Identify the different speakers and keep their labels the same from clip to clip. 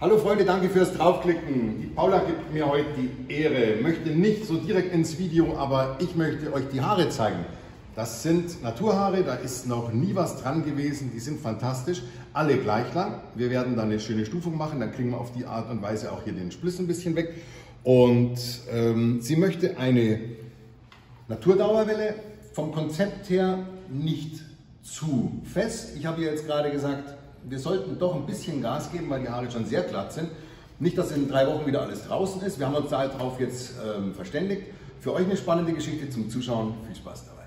Speaker 1: Hallo Freunde, danke fürs Draufklicken. Die Paula gibt mir heute die Ehre, möchte nicht so direkt ins Video, aber ich möchte euch die Haare zeigen. Das sind Naturhaare, da ist noch nie was dran gewesen, die sind fantastisch, alle gleich lang. Wir werden dann eine schöne Stufung machen, dann kriegen wir auf die Art und Weise auch hier den Spliss ein bisschen weg. Und ähm, sie möchte eine Naturdauerwelle, vom Konzept her nicht zu fest. Ich habe ihr jetzt gerade gesagt, wir sollten doch ein bisschen Gas geben, weil die Haare schon sehr glatt sind. Nicht, dass in drei Wochen wieder alles draußen ist. Wir haben uns darauf jetzt ähm, verständigt. Für euch eine spannende Geschichte zum Zuschauen. Viel Spaß dabei.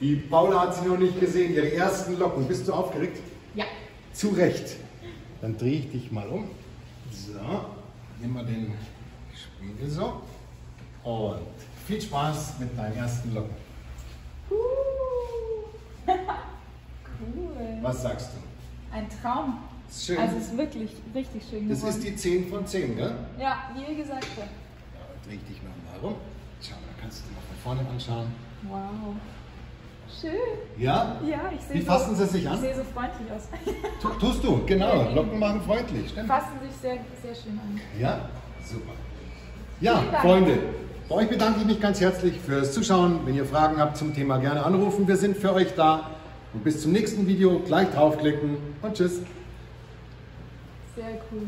Speaker 1: Die Paula hat sie noch nicht gesehen, ihre ersten Locken. Bist du aufgeregt?
Speaker 2: Ja.
Speaker 1: Zu Recht. Dann drehe ich dich mal um. So, nimm mal den Spiegel so. Und viel Spaß mit deinen ersten Locken.
Speaker 2: Uh. cool.
Speaker 1: Was sagst du?
Speaker 2: Ein Traum.
Speaker 1: Ist schön.
Speaker 2: Also es ist wirklich richtig schön
Speaker 1: Das
Speaker 2: geworden.
Speaker 1: ist die 10 von 10, gell?
Speaker 2: ja, wie ihr gesagt habt.
Speaker 1: Ja, drehe ich dich noch mal rum. Schau, da kannst du mal von vorne anschauen.
Speaker 2: Wow. Schön.
Speaker 1: Ja?
Speaker 2: Ja, ich sehe
Speaker 1: Wie fassen sie sich
Speaker 2: Ich
Speaker 1: an?
Speaker 2: sehe so freundlich aus.
Speaker 1: Tu, tust du, genau.
Speaker 2: Ja,
Speaker 1: Locken machen freundlich, stimmt.
Speaker 2: Fassen sich sehr, sehr schön an.
Speaker 1: Ja, super. Ja. Freunde, bei euch bedanke ich mich ganz herzlich fürs Zuschauen. Wenn ihr Fragen habt zum Thema, gerne anrufen. Wir sind für euch da. Und bis zum nächsten Video gleich draufklicken und tschüss.
Speaker 2: Sehr cool.